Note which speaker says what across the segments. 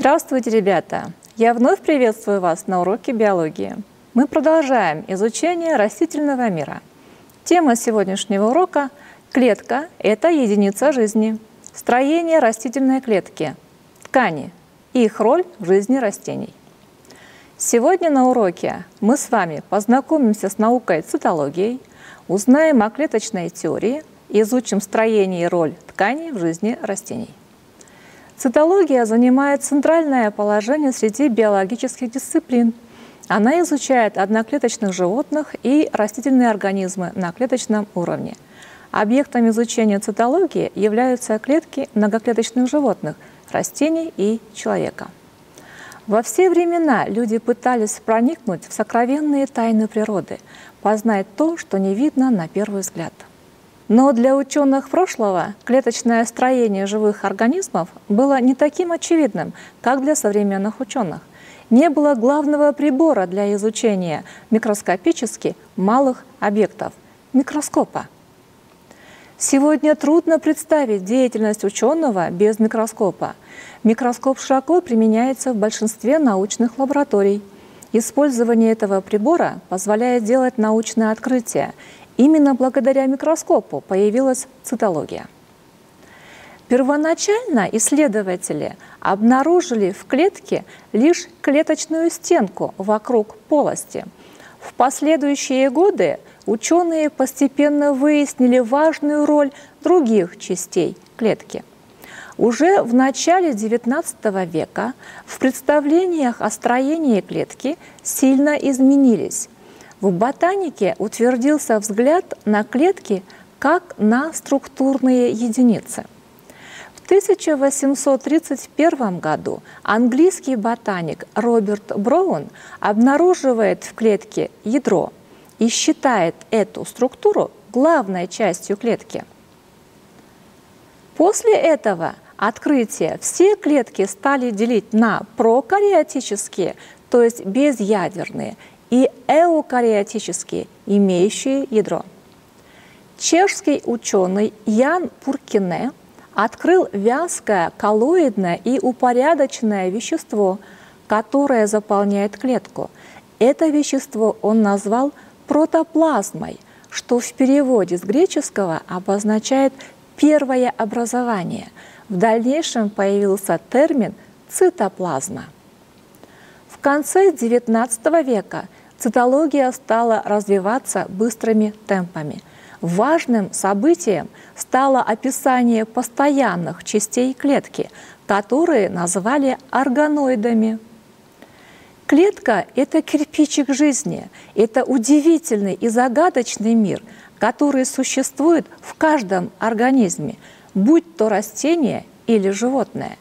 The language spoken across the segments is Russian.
Speaker 1: Здравствуйте, ребята! Я вновь приветствую вас на уроке биологии. Мы продолжаем изучение растительного мира. Тема сегодняшнего урока – клетка – это единица жизни. Строение растительной клетки, ткани и их роль в жизни растений. Сегодня на уроке мы с вами познакомимся с наукой цитологией, узнаем о клеточной теории, изучим строение и роль тканей в жизни растений. Цитология занимает центральное положение среди биологических дисциплин. Она изучает одноклеточных животных и растительные организмы на клеточном уровне. Объектом изучения цитологии являются клетки многоклеточных животных, растений и человека. Во все времена люди пытались проникнуть в сокровенные тайны природы, познать то, что не видно на первый взгляд – но для ученых прошлого клеточное строение живых организмов было не таким очевидным, как для современных ученых. Не было главного прибора для изучения микроскопически малых объектов – микроскопа. Сегодня трудно представить деятельность ученого без микроскопа. Микроскоп широко применяется в большинстве научных лабораторий. Использование этого прибора позволяет делать научные открытия Именно благодаря микроскопу появилась цитология. Первоначально исследователи обнаружили в клетке лишь клеточную стенку вокруг полости. В последующие годы ученые постепенно выяснили важную роль других частей клетки. Уже в начале XIX века в представлениях о строении клетки сильно изменились – в ботанике утвердился взгляд на клетки как на структурные единицы. В 1831 году английский ботаник Роберт Браун обнаруживает в клетке ядро и считает эту структуру главной частью клетки. После этого открытия все клетки стали делить на прокариотические, то есть безъядерные, и эукариотические, имеющие ядро. Чешский ученый Ян Пуркине открыл вязкое, коллоидное и упорядоченное вещество, которое заполняет клетку. Это вещество он назвал протоплазмой, что в переводе с греческого обозначает первое образование. В дальнейшем появился термин цитоплазма. В конце XIX века – цитология стала развиваться быстрыми темпами. Важным событием стало описание постоянных частей клетки, которые называли органоидами. Клетка – это кирпичик жизни, это удивительный и загадочный мир, который существует в каждом организме, будь то растение или животное.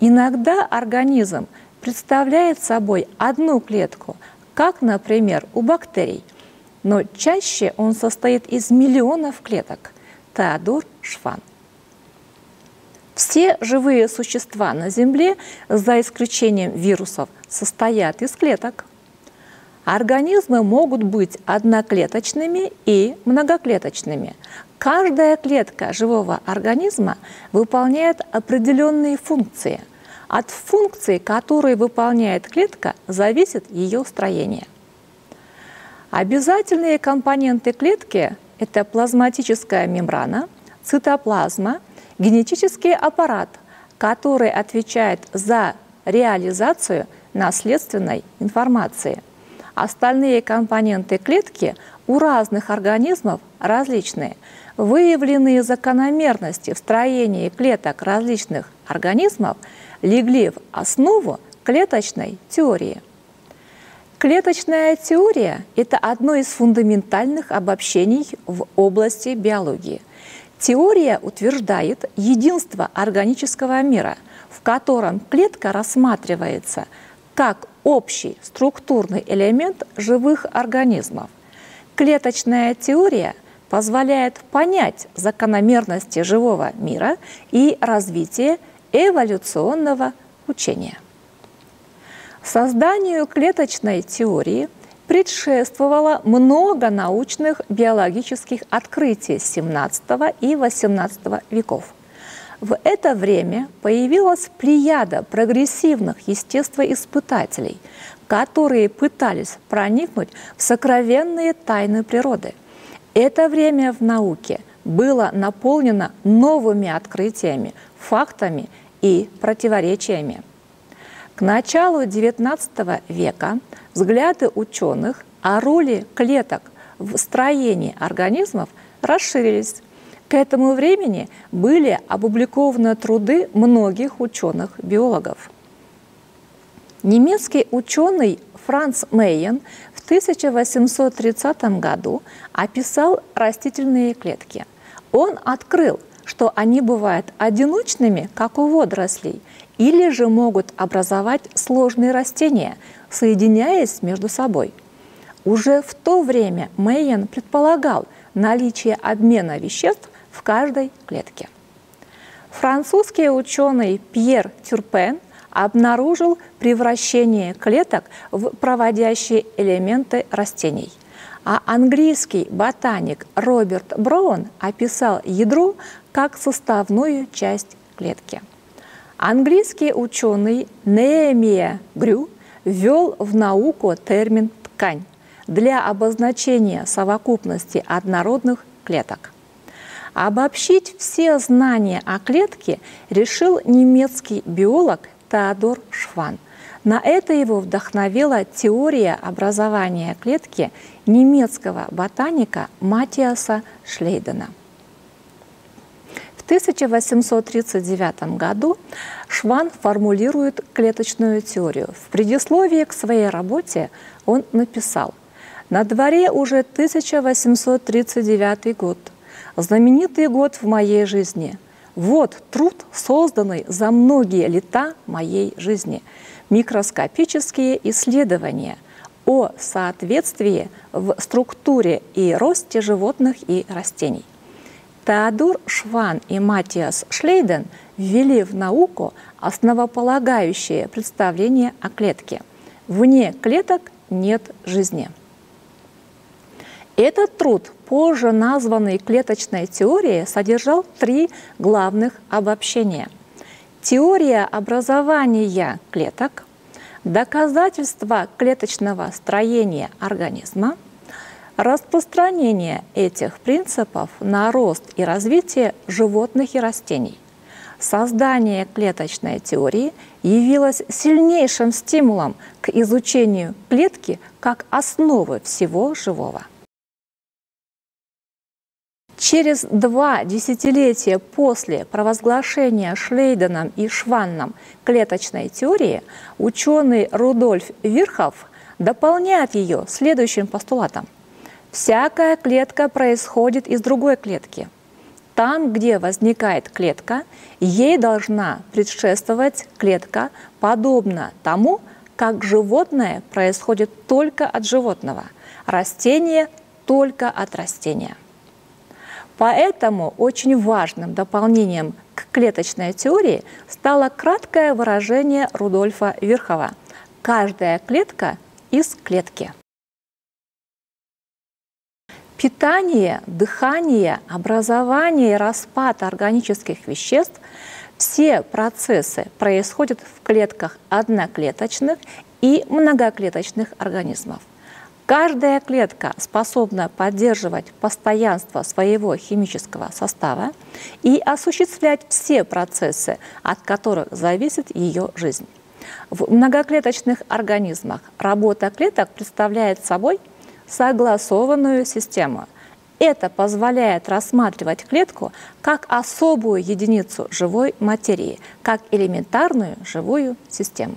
Speaker 1: Иногда организм представляет собой одну клетку – как, например, у бактерий, но чаще он состоит из миллионов клеток. Теодор Шван. Все живые существа на Земле, за исключением вирусов, состоят из клеток. Организмы могут быть одноклеточными и многоклеточными. Каждая клетка живого организма выполняет определенные функции – от функции, которые выполняет клетка, зависит ее строение. Обязательные компоненты клетки – это плазматическая мембрана, цитоплазма, генетический аппарат, который отвечает за реализацию наследственной информации. Остальные компоненты клетки у разных организмов различные. Выявленные закономерности в строении клеток различных организмов – легли в основу клеточной теории. Клеточная теория – это одно из фундаментальных обобщений в области биологии. Теория утверждает единство органического мира, в котором клетка рассматривается как общий структурный элемент живых организмов. Клеточная теория позволяет понять закономерности живого мира и развитие эволюционного учения. Созданию клеточной теории предшествовало много научных биологических открытий XVII и XVIII веков. В это время появилась плеяда прогрессивных естествоиспытателей, которые пытались проникнуть в сокровенные тайны природы. Это время в науке было наполнено новыми открытиями, фактами и противоречиями. К началу XIX века взгляды ученых о роли клеток в строении организмов расширились. К этому времени были опубликованы труды многих ученых-биологов. Немецкий ученый Франц Мейен 1830 году описал растительные клетки. Он открыл, что они бывают одиночными, как у водорослей, или же могут образовать сложные растения, соединяясь между собой. Уже в то время Мейен предполагал наличие обмена веществ в каждой клетке. Французский ученый Пьер Тюрпен обнаружил превращение клеток в проводящие элементы растений. А английский ботаник Роберт Браун описал ядро как составную часть клетки. Английский ученый Неемия Грю ввел в науку термин «ткань» для обозначения совокупности однородных клеток. Обобщить все знания о клетке решил немецкий биолог Теодор Шван. На это его вдохновила теория образования клетки немецкого ботаника Матиаса Шлейдена. В 1839 году Шван формулирует клеточную теорию. В предисловии к своей работе он написал «На дворе уже 1839 год – знаменитый год в моей жизни. Вот труд, созданный за многие лета моей жизни. Микроскопические исследования о соответствии в структуре и росте животных и растений. Теодор Шван и Матиас Шлейден ввели в науку основополагающее представление о клетке. Вне клеток нет жизни. Этот труд, позже названный клеточной теорией, содержал три главных обобщения. Теория образования клеток, доказательства клеточного строения организма, распространение этих принципов на рост и развитие животных и растений. Создание клеточной теории явилось сильнейшим стимулом к изучению клетки как основы всего живого. Через два десятилетия после провозглашения Шлейденом и Шванном клеточной теории ученый Рудольф Вирхов дополняет ее следующим постулатом. Всякая клетка происходит из другой клетки. Там, где возникает клетка, ей должна предшествовать клетка, подобно тому, как животное происходит только от животного, растение только от растения. Поэтому очень важным дополнением к клеточной теории стало краткое выражение Рудольфа Верхова «каждая клетка из клетки». Питание, дыхание, образование и распад органических веществ – все процессы происходят в клетках одноклеточных и многоклеточных организмов. Каждая клетка способна поддерживать постоянство своего химического состава и осуществлять все процессы, от которых зависит ее жизнь. В многоклеточных организмах работа клеток представляет собой согласованную систему. Это позволяет рассматривать клетку как особую единицу живой материи, как элементарную живую систему.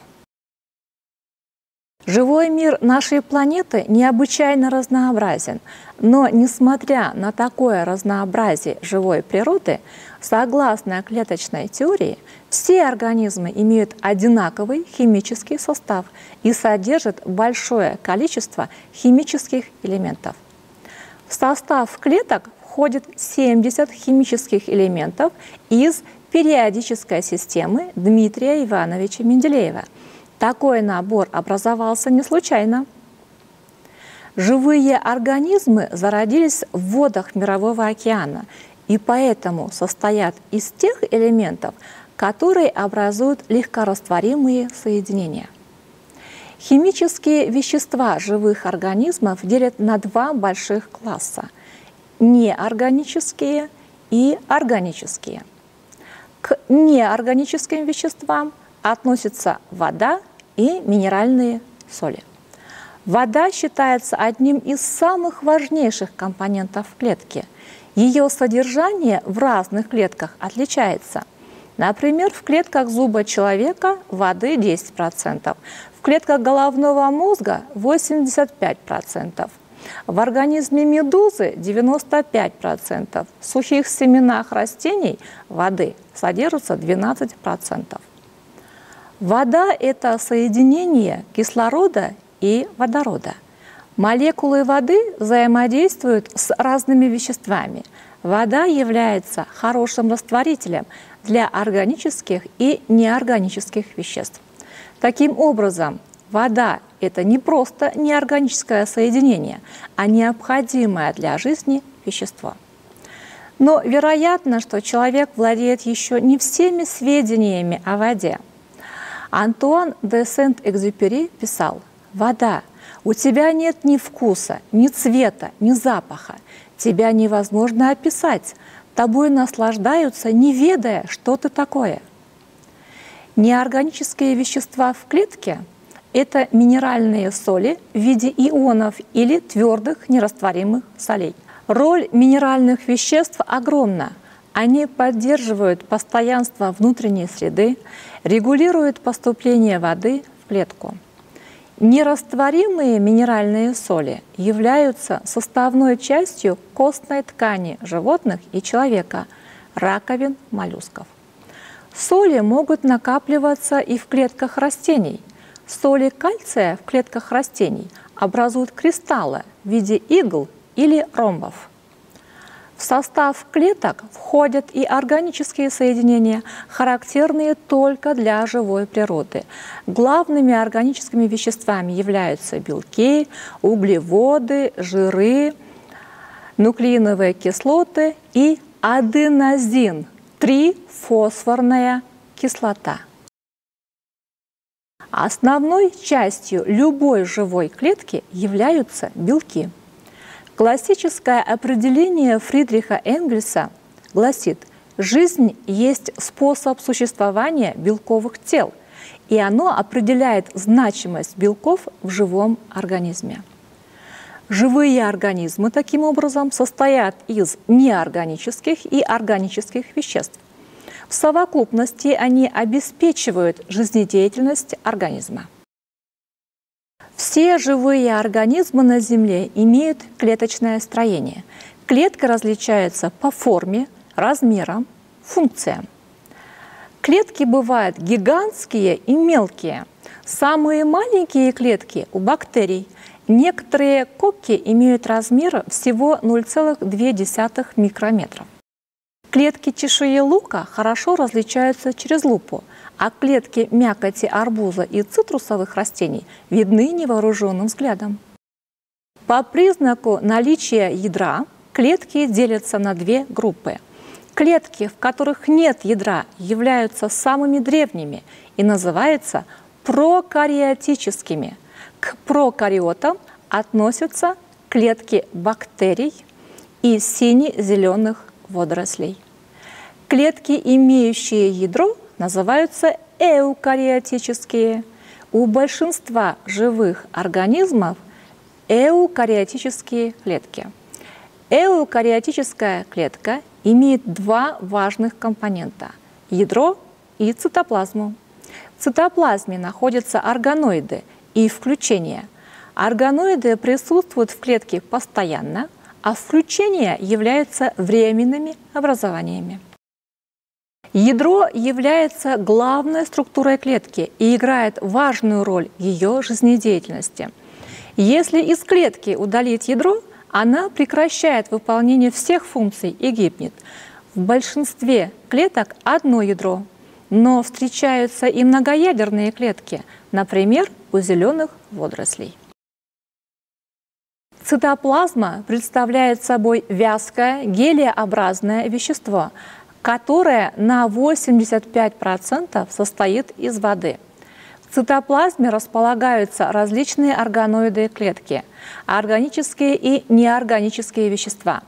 Speaker 1: Живой мир нашей планеты необычайно разнообразен, но несмотря на такое разнообразие живой природы, согласно клеточной теории, все организмы имеют одинаковый химический состав и содержат большое количество химических элементов. В состав клеток входит 70 химических элементов из периодической системы Дмитрия Ивановича Менделеева – такой набор образовался не случайно. Живые организмы зародились в водах Мирового океана и поэтому состоят из тех элементов, которые образуют легкорастворимые соединения. Химические вещества живых организмов делят на два больших класса – неорганические и органические. К неорганическим веществам относятся вода и минеральные соли. Вода считается одним из самых важнейших компонентов клетки. Ее содержание в разных клетках отличается. Например, в клетках зуба человека воды 10%, в клетках головного мозга 85%, в организме медузы 95%, в сухих семенах растений воды содержится 12%. Вода – это соединение кислорода и водорода. Молекулы воды взаимодействуют с разными веществами. Вода является хорошим растворителем для органических и неорганических веществ. Таким образом, вода – это не просто неорганическое соединение, а необходимое для жизни вещество. Но вероятно, что человек владеет еще не всеми сведениями о воде. Антуан де Сент-Экзюпери писал – вода. У тебя нет ни вкуса, ни цвета, ни запаха. Тебя невозможно описать. Тобой наслаждаются, не ведая, что ты такое. Неорганические вещества в клетке – это минеральные соли в виде ионов или твердых нерастворимых солей. Роль минеральных веществ огромна. Они поддерживают постоянство внутренней среды, регулируют поступление воды в клетку. Нерастворимые минеральные соли являются составной частью костной ткани животных и человека, раковин, моллюсков. Соли могут накапливаться и в клетках растений. Соли кальция в клетках растений образуют кристаллы в виде игл или ромбов. В состав клеток входят и органические соединения, характерные только для живой природы. Главными органическими веществами являются белки, углеводы, жиры, нуклеиновые кислоты и аденозин – трифосфорная кислота. Основной частью любой живой клетки являются белки – Классическое определение Фридриха Энгельса гласит, жизнь есть способ существования белковых тел, и оно определяет значимость белков в живом организме. Живые организмы таким образом состоят из неорганических и органических веществ. В совокупности они обеспечивают жизнедеятельность организма. Все живые организмы на Земле имеют клеточное строение. Клетка различается по форме, размерам, функциям. Клетки бывают гигантские и мелкие. Самые маленькие клетки у бактерий. Некоторые кокки имеют размер всего 0,2 микрометра. Клетки чешуи лука хорошо различаются через лупу – а клетки мякоти арбуза и цитрусовых растений видны невооруженным взглядом. По признаку наличия ядра клетки делятся на две группы. Клетки, в которых нет ядра, являются самыми древними и называются прокариотическими. К прокариотам относятся клетки бактерий и сине-зеленых водорослей. Клетки, имеющие ядро, называются эукариотические. У большинства живых организмов эукариотические клетки. Эукариотическая клетка имеет два важных компонента – ядро и цитоплазму. В цитоплазме находятся органоиды и включения. Органоиды присутствуют в клетке постоянно, а включения являются временными образованиями. Ядро является главной структурой клетки и играет важную роль ее жизнедеятельности. Если из клетки удалить ядро, она прекращает выполнение всех функций и гибнет. В большинстве клеток одно ядро, но встречаются и многоядерные клетки, например, у зеленых водорослей. Цитоплазма представляет собой вязкое гелиобразное вещество, которое на 85% состоит из воды. В цитоплазме располагаются различные органоиды клетки, органические и неорганические вещества.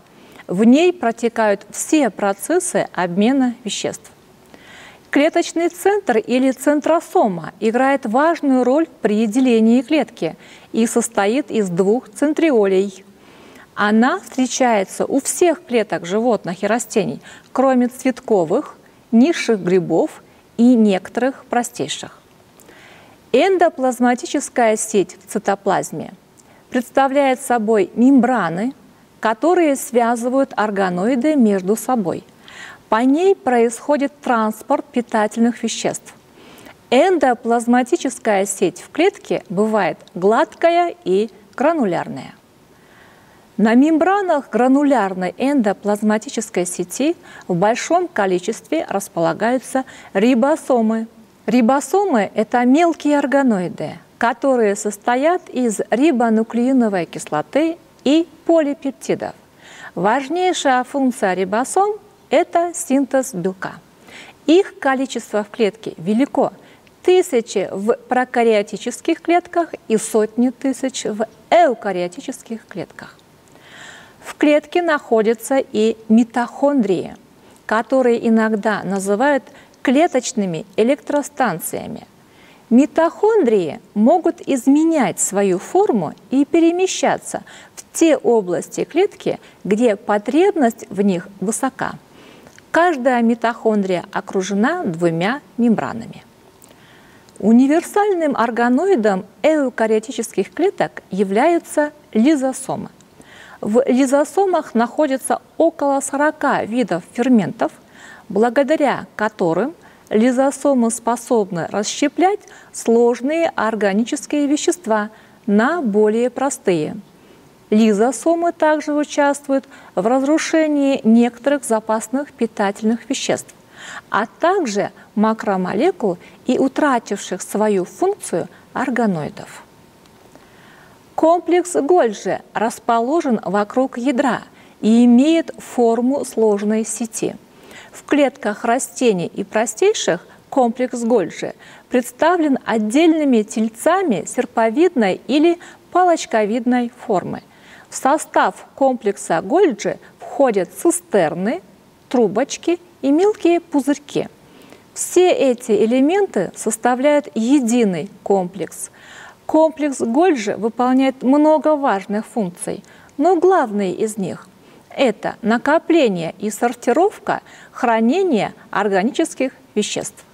Speaker 1: В ней протекают все процессы обмена веществ. Клеточный центр или центросома играет важную роль при делении клетки и состоит из двух центриолей. Она встречается у всех клеток животных и растений, кроме цветковых, низших грибов и некоторых простейших. Эндоплазматическая сеть в цитоплазме представляет собой мембраны, которые связывают органоиды между собой – по ней происходит транспорт питательных веществ. Эндоплазматическая сеть в клетке бывает гладкая и гранулярная. На мембранах гранулярной эндоплазматической сети в большом количестве располагаются рибосомы. Рибосомы – это мелкие органоиды, которые состоят из рибонуклеиновой кислоты и полипептидов. Важнейшая функция рибосом это синтез белка. Их количество в клетке велико. Тысячи в прокариотических клетках и сотни тысяч в эукариотических клетках. Клетке находятся и митохондрии, которые иногда называют клеточными электростанциями. Митохондрии могут изменять свою форму и перемещаться в те области клетки, где потребность в них высока. Каждая митохондрия окружена двумя мембранами. Универсальным органоидом эукариотических клеток являются лизосомы. В лизосомах находится около 40 видов ферментов, благодаря которым лизосомы способны расщеплять сложные органические вещества на более простые – Лизосомы также участвуют в разрушении некоторых запасных питательных веществ, а также макромолекул и утративших свою функцию органоидов. Комплекс Гольджи расположен вокруг ядра и имеет форму сложной сети. В клетках растений и простейших комплекс Гольджи представлен отдельными тельцами серповидной или палочковидной формы – в состав комплекса Гольджи входят цистерны, трубочки и мелкие пузырьки. Все эти элементы составляют единый комплекс. Комплекс Гольджи выполняет много важных функций, но главные из них – это накопление и сортировка, хранение органических веществ.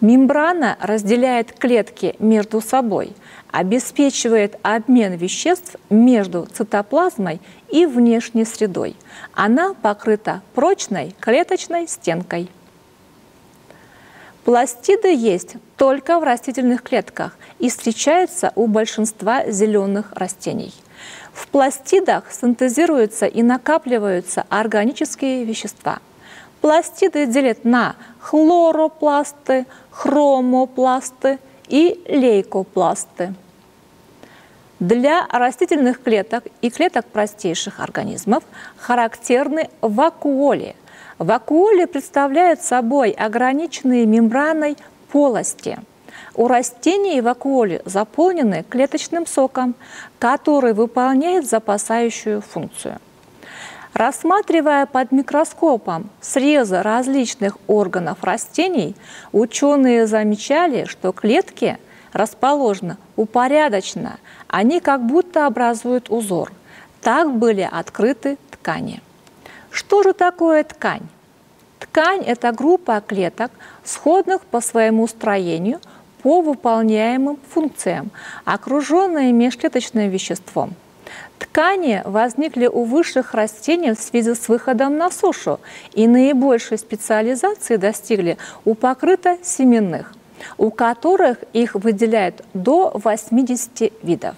Speaker 1: Мембрана разделяет клетки между собой, обеспечивает обмен веществ между цитоплазмой и внешней средой. Она покрыта прочной клеточной стенкой. Пластиды есть только в растительных клетках и встречаются у большинства зеленых растений. В пластидах синтезируются и накапливаются органические вещества – Пластиды делят на хлоропласты, хромопласты и лейкопласты. Для растительных клеток и клеток простейших организмов характерны вакуоли. Вакуоли представляют собой ограниченные мембраной полости. У растений вакуоли заполнены клеточным соком, который выполняет запасающую функцию. Рассматривая под микроскопом срезы различных органов растений, ученые замечали, что клетки расположены упорядоченно, они как будто образуют узор. Так были открыты ткани. Что же такое ткань? Ткань – это группа клеток, сходных по своему строению, по выполняемым функциям, окруженные межклеточным веществом – Ткани возникли у высших растений в связи с выходом на сушу и наибольшей специализации достигли у покрыто семенных, у которых их выделяют до 80 видов.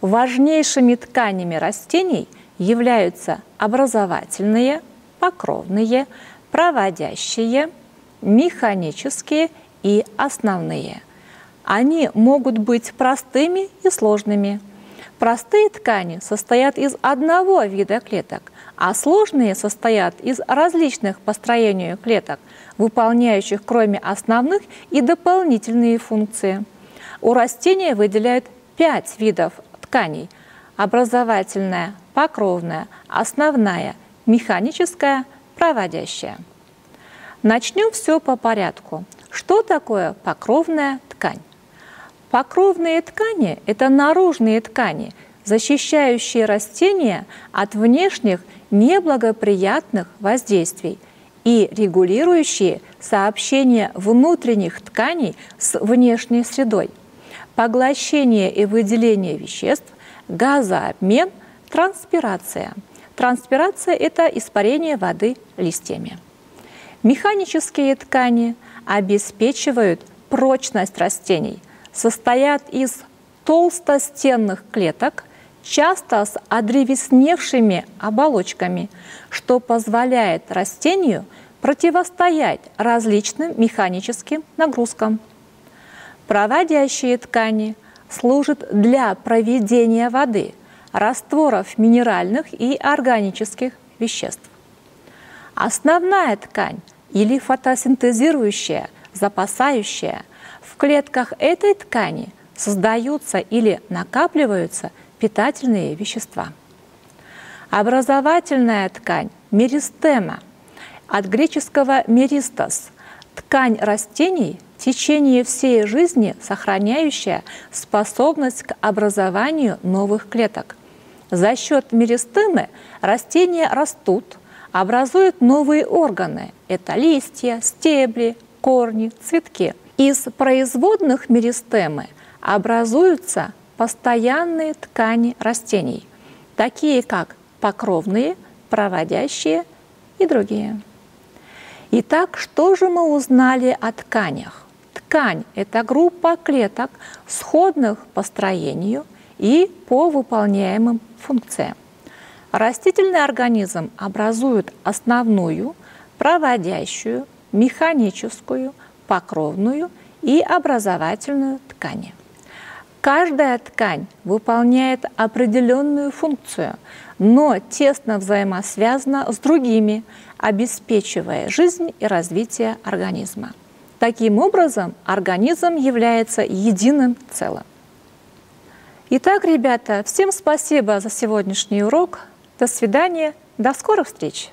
Speaker 1: Важнейшими тканями растений являются образовательные, покровные, проводящие, механические и основные. Они могут быть простыми и сложными – Простые ткани состоят из одного вида клеток, а сложные состоят из различных по строению клеток, выполняющих кроме основных и дополнительные функции. У растения выделяют пять видов тканей – образовательная, покровная, основная, механическая, проводящая. Начнем все по порядку. Что такое покровная ткань? Покровные ткани – это наружные ткани, защищающие растения от внешних неблагоприятных воздействий и регулирующие сообщение внутренних тканей с внешней средой, поглощение и выделение веществ, газообмен, транспирация. Транспирация – это испарение воды листьями. Механические ткани обеспечивают прочность растений – состоят из толстостенных клеток, часто с одревесневшими оболочками, что позволяет растению противостоять различным механическим нагрузкам. Проводящие ткани служат для проведения воды, растворов минеральных и органических веществ. Основная ткань или фотосинтезирующая, запасающая – в клетках этой ткани создаются или накапливаются питательные вещества. Образовательная ткань – меристема, от греческого «меристос» – ткань растений, в течение всей жизни сохраняющая способность к образованию новых клеток. За счет меристемы растения растут, образуют новые органы – это листья, стебли, корни, цветки – из производных меристемы образуются постоянные ткани растений, такие как покровные, проводящие и другие. Итак, что же мы узнали о тканях? Ткань – это группа клеток, сходных по строению и по выполняемым функциям. Растительный организм образует основную, проводящую, механическую, покровную и образовательную ткани. Каждая ткань выполняет определенную функцию, но тесно взаимосвязана с другими, обеспечивая жизнь и развитие организма. Таким образом, организм является единым целым. Итак, ребята, всем спасибо за сегодняшний урок. До свидания, до скорых встреч!